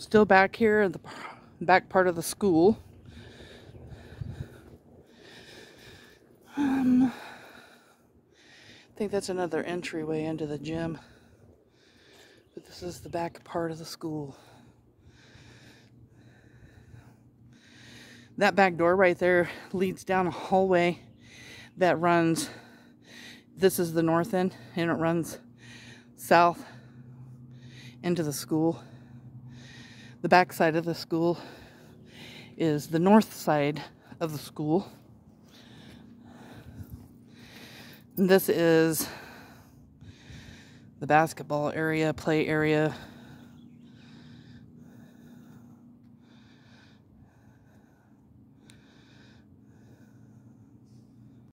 Still back here at the back part of the school. Um, I think that's another entryway into the gym. But this is the back part of the school. That back door right there leads down a hallway that runs, this is the north end, and it runs south into the school. The back side of the school is the north side of the school. And this is the basketball area, play area,